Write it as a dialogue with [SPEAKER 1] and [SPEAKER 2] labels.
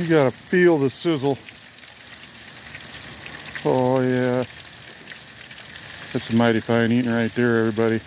[SPEAKER 1] You gotta feel the sizzle. Oh yeah. That's a mighty fine eating right there, everybody.